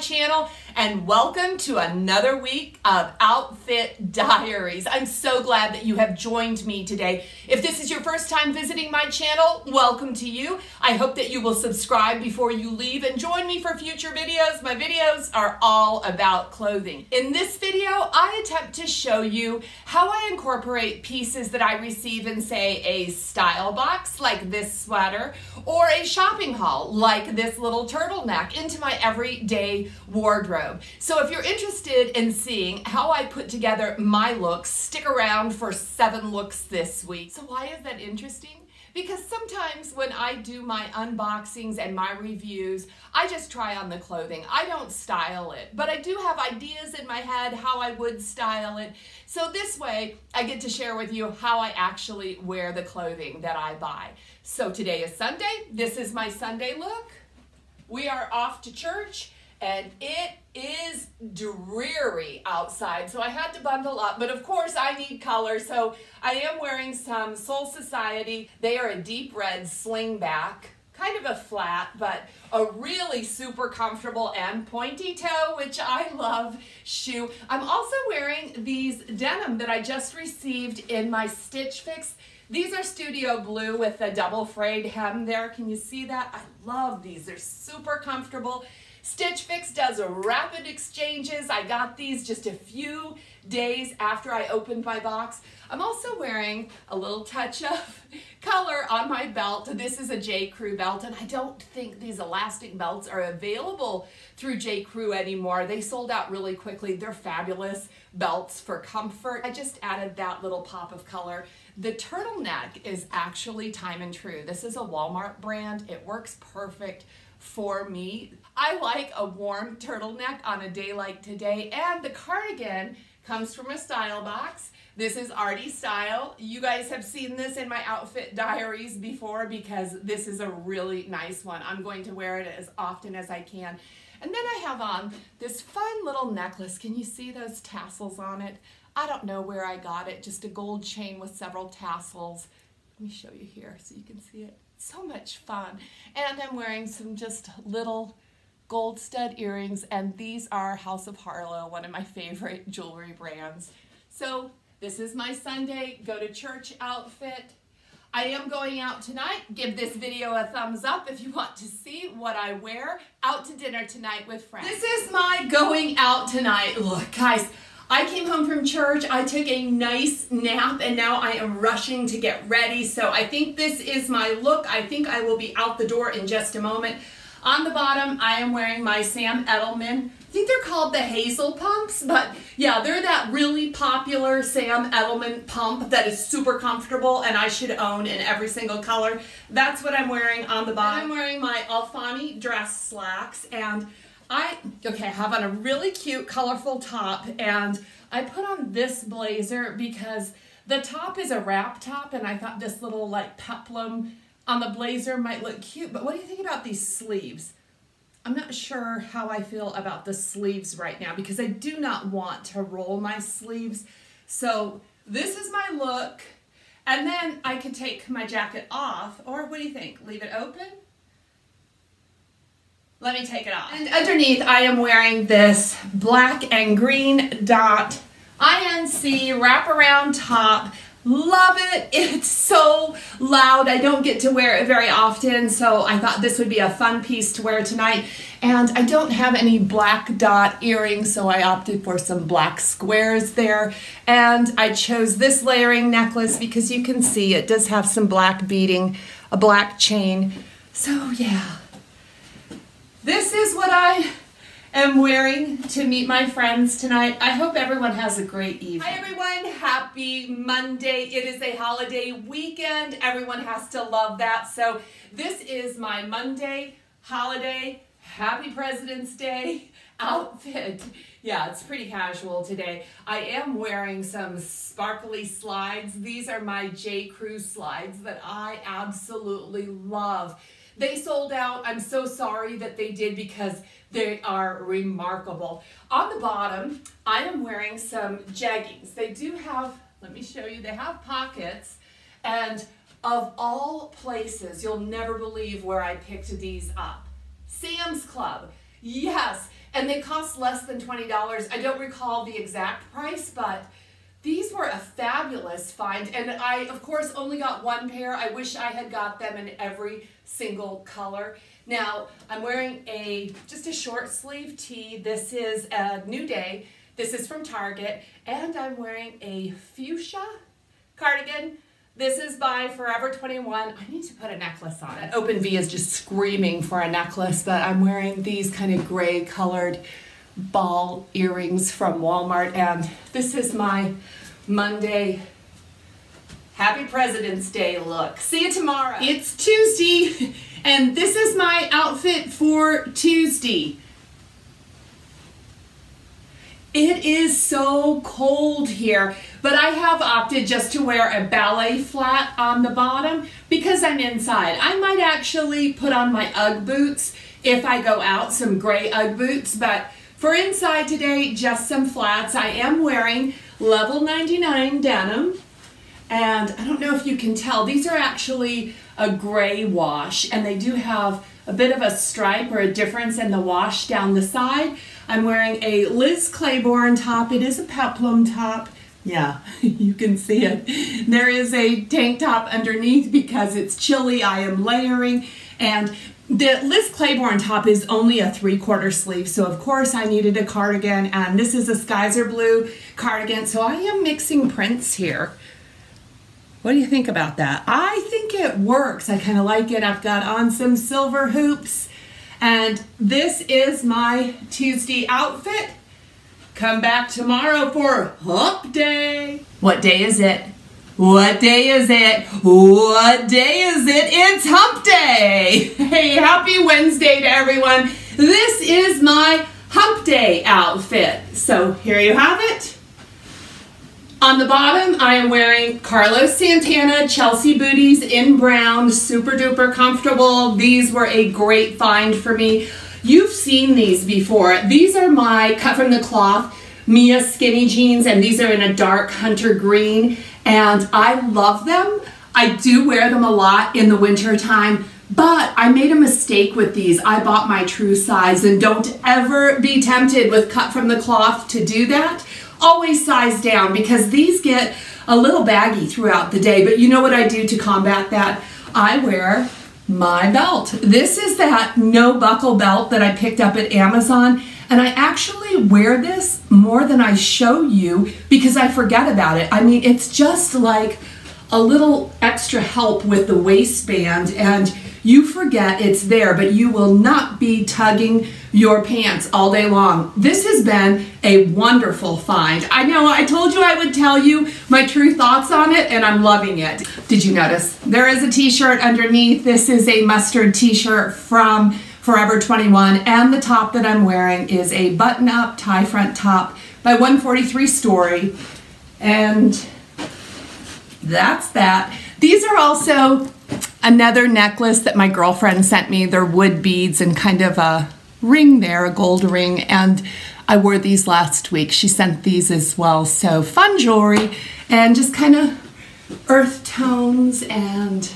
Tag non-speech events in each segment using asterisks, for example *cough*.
channel and welcome to another week of Outfit Diaries. I'm so glad that you have joined me today. If this is your first time visiting my channel, welcome to you. I hope that you will subscribe before you leave and join me for future videos. My videos are all about clothing. In this video, I attempt to show you how I incorporate pieces that I receive in say a style box like this sweater or a shopping haul like this little turtleneck into my everyday wardrobe. So if you're interested in seeing how I put together my looks, stick around for seven looks this week. So why is that interesting? Because sometimes when I do my unboxings and my reviews, I just try on the clothing. I don't style it, but I do have ideas in my head how I would style it. So this way, I get to share with you how I actually wear the clothing that I buy. So today is Sunday. This is my Sunday look. We are off to church and it is dreary outside so I had to bundle up but of course I need color so I am wearing some Sole Society they are a deep red slingback kind of a flat but a really super comfortable and pointy toe which I love shoe I'm also wearing these denim that I just received in my Stitch Fix these are Studio Blue with a double frayed hem there. Can you see that? I love these. They're super comfortable. Stitch Fix does rapid exchanges. I got these just a few days after I opened my box. I'm also wearing a little touch of *laughs* color on my belt. This is a J. Crew belt, and I don't think these elastic belts are available through J. Crew anymore. They sold out really quickly. They're fabulous belts for comfort. I just added that little pop of color. The turtleneck is actually time and true. This is a Walmart brand. It works perfect for me. I like a warm turtleneck on a day like today and the cardigan comes from a style box. This is RD Style. You guys have seen this in my outfit diaries before because this is a really nice one. I'm going to wear it as often as I can. And then I have on this fun little necklace. Can you see those tassels on it? I don't know where I got it, just a gold chain with several tassels. Let me show you here so you can see it so much fun. And I'm wearing some just little gold stud earrings and these are House of Harlow, one of my favorite jewelry brands. So this is my Sunday go to church outfit. I am going out tonight. Give this video a thumbs up if you want to see what I wear out to dinner tonight with friends. This is my going out tonight. Look, guys, I came home from church, I took a nice nap, and now I am rushing to get ready. So I think this is my look. I think I will be out the door in just a moment. On the bottom, I am wearing my Sam Edelman. I think they're called the Hazel pumps, but yeah, they're that really popular Sam Edelman pump that is super comfortable and I should own in every single color. That's what I'm wearing on the bottom. I'm wearing my Alfani dress slacks and I, okay, I have on a really cute, colorful top, and I put on this blazer because the top is a wrap top, and I thought this little, like, peplum on the blazer might look cute, but what do you think about these sleeves? I'm not sure how I feel about the sleeves right now because I do not want to roll my sleeves. So this is my look. And then I could take my jacket off, or what do you think? Leave it open? Let me take it off. And underneath I am wearing this black and green dot INC wraparound top. Love it. *laughs* It's so loud. I don't get to wear it very often, so I thought this would be a fun piece to wear tonight. And I don't have any black dot earrings, so I opted for some black squares there. And I chose this layering necklace because you can see it does have some black beading, a black chain. So yeah, this is what I am wearing to meet my friends tonight. I hope everyone has a great evening. Hi everyone, happy Monday. It is a holiday weekend. Everyone has to love that. So this is my Monday holiday, happy President's Day *laughs* outfit. Yeah, it's pretty casual today. I am wearing some sparkly slides. These are my J. Crew slides that I absolutely love. They sold out. I'm so sorry that they did because they are remarkable. On the bottom, I am wearing some jeggings. They do have, let me show you, they have pockets. And of all places, you'll never believe where I picked these up. Sam's Club. Yes, and they cost less than $20. I don't recall the exact price, but these were a fabulous find. And I, of course, only got one pair. I wish I had got them in every single color. Now, I'm wearing a just a short sleeve tee. This is a New Day. This is from Target. And I'm wearing a fuchsia cardigan. This is by Forever 21. I need to put a necklace on it. Open V is just screaming for a necklace, but I'm wearing these kind of gray colored ball earrings from Walmart. And this is my Monday Happy President's Day look. See you tomorrow. It's Tuesday, and this is my outfit for Tuesday. It is so cold here, but I have opted just to wear a ballet flat on the bottom because I'm inside. I might actually put on my Ugg boots if I go out, some gray Ugg boots, but for inside today, just some flats. I am wearing level 99 denim, and I don't know if you can tell, these are actually a gray wash, and they do have a bit of a stripe or a difference in the wash down the side. I'm wearing a Liz Claiborne top. It is a peplum top. Yeah, *laughs* you can see it. There is a tank top underneath because it's chilly. I am layering and the Liz Claiborne top is only a three quarter sleeve, so of course I needed a cardigan, and this is a Skies Are Blue cardigan, so I am mixing prints here. What do you think about that? I think it works. I kind of like it. I've got on some silver hoops. And this is my Tuesday outfit. Come back tomorrow for Hump Day. What day is it? What day is it? What day is it? It's Hump Day. Hey, happy Wednesday to everyone. This is my Hump Day outfit. So here you have it. On the bottom, I am wearing Carlos Santana Chelsea booties in brown, super duper comfortable. These were a great find for me. You've seen these before. These are my Kut from the Kloth Mia skinny jeans, and these are in a dark hunter green, and I love them. I do wear them a lot in the winter time, but I made a mistake with these. I bought my true size, and don't ever be tempted with Kut from the Kloth to do that always size down because these get a little baggy throughout the day. But you know what I do to combat that? I wear my belt. This is that no buckle belt that I picked up at Amazon. And I actually wear this more than I show you because I forget about it. I mean, it's just like a little extra help with the waistband and you forget it's there, but you will not be tugging your pants all day long. This has been a wonderful find. I know I told you I would tell you my true thoughts on it and I'm loving it. Did you notice? There is a t-shirt underneath. This is a mustard t-shirt from Forever 21 and the top that I'm wearing is a button-up tie front top by 143 Story and that's that. These are also another necklace that my girlfriend sent me. They're wood beads and kind of a ring there, a gold ring, and I wore these last week. She sent these as well. So fun jewelry and just kind of earth tones and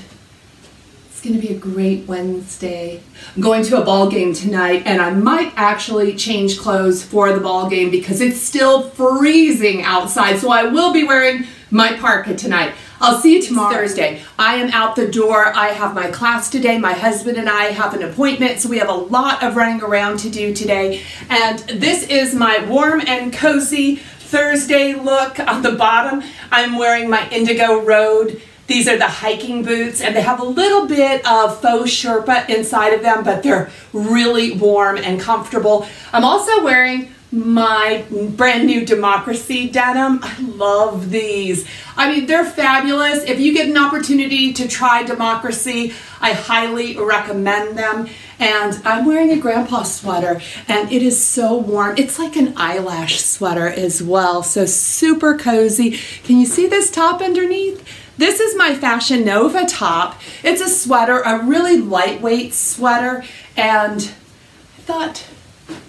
going to be a great Wednesday. I'm going to a ball game tonight and I might actually change clothes for the ball game because it's still freezing outside. So I will be wearing my parka tonight. I'll see you tomorrow. Thursday. I am out the door. I have my class today. My husband and I have an appointment, so we have a lot of running around to do today. And this is my warm and cozy Thursday look. On the bottom, I'm wearing my Indigo Road. These are the hiking boots, and they have a little bit of faux Sherpa inside of them, but they're really warm and comfortable. I'm also wearing my brand new Democracy denim. I love these. I mean, they're fabulous. If you get an opportunity to try Democracy, I highly recommend them. And I'm wearing a grandpa sweater and it is so warm. It's like an eyelash sweater as well. So super cozy. Can you see this top underneath? This is my Fashion Nova top. It's a sweater, a really lightweight sweater. And I thought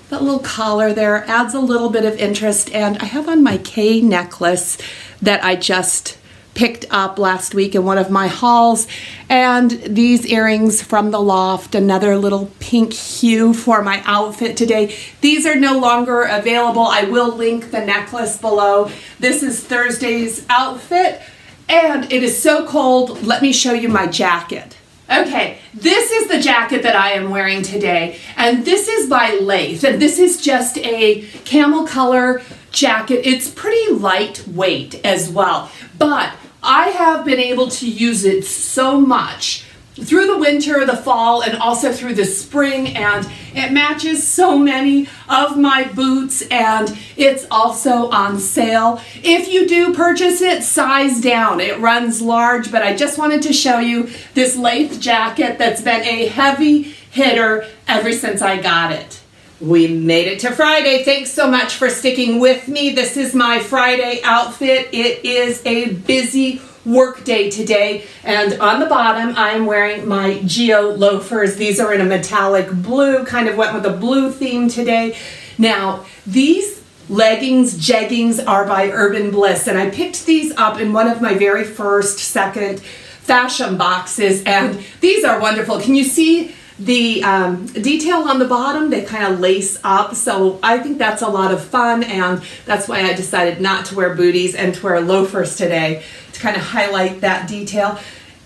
that little collar there adds a little bit of interest and I have on my K necklace that I just picked up last week in one of my hauls. And these earrings from the loft, another little pink hue for my outfit today. These are no longer available. I will link the necklace below. This is Thursday's outfit and it is so cold. Let me show you my jacket. Okay, this is the jacket that I am wearing today, and this is by Laith, and this is just a camel color jacket. It's pretty lightweight as well, but I have been able to use it so much through the winter, the fall, and also through the spring, and it matches so many of my boots, and it's also on sale. If you do purchase it, size down. It runs large, but I just wanted to show you this Laith jacket that's been a heavy hitter ever since I got it. We made it to Friday. Thanks so much for sticking with me. This is my Friday outfit. It is a busy work day today. And on the bottom, I'm wearing my Geo loafers. These are in a metallic blue, kind of went with a blue theme today. Now, these leggings, jeggings are by Urban Bliss, and I picked these up in one of my very first, second fashion boxes, and these are wonderful. Can you see the um, detail on the bottom, they kind of lace up, so I think that's a lot of fun, and that's why I decided not to wear booties and to wear loafers today to kind of highlight that detail.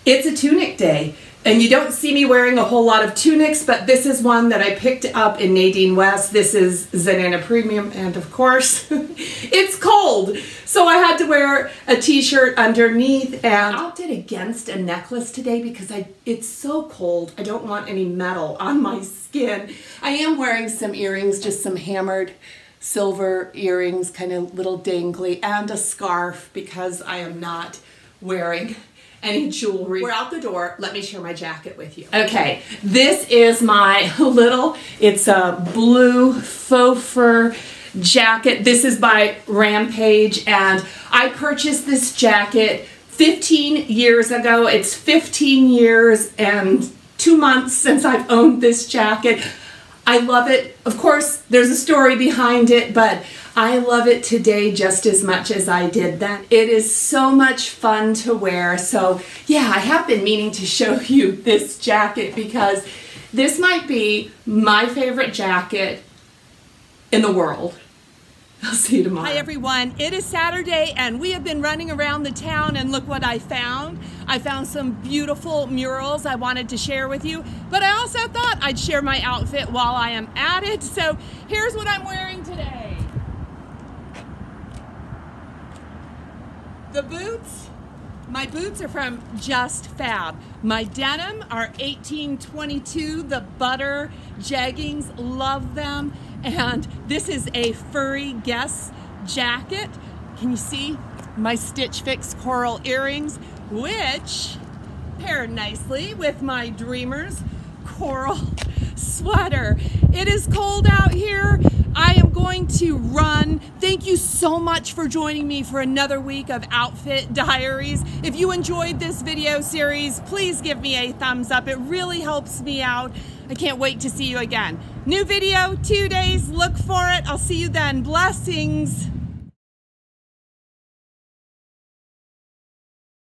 It's a tunic day. And you don't see me wearing a whole lot of tunics, but this is one that I picked up in Nadine West. This is Zanana Premium, and of course, *laughs* it's cold. So I had to wear a t-shirt underneath, and I opted against a necklace today because I it's so cold. I don't want any metal on my skin. I am wearing some earrings, just some hammered silver earrings, kind of little dangly, and a scarf because I am not wearing any jewelry. We're out the door. Let me share my jacket with you. Okay, this is my *laughs* little, it's a blue faux fur jacket. This is by Rampage, and I purchased this jacket 15 years ago. It's 15 years and two months since I've owned this jacket. I love it. Of course, there's a story behind it, but I love it today just as much as I did then. It is so much fun to wear. So yeah, I have been meaning to show *laughs* you this jacket because this might be my favorite jacket in the world. I'll see you tomorrow. Hi everyone, it is Saturday and we have been running around the town and look what I found. I found some beautiful murals I wanted to share with you, but I also thought I'd share my outfit while I am at it. So here's what I'm wearing today. The boots, my boots are from Just Fab. My denim are 1822, the butter jeggings, love them. And this is a furry Guess jacket. Can you see my Stitch Fix coral earrings, which pair nicely with my Dreamers coral sweater. It is cold out here. I am going to run. Thank you so much for joining me for another week of Outfit Diaries. If you enjoyed this video series, please give me a thumbs up. It really helps me out. I can't wait to see you again. New video, two days. Look for it. I'll see you then. Blessings.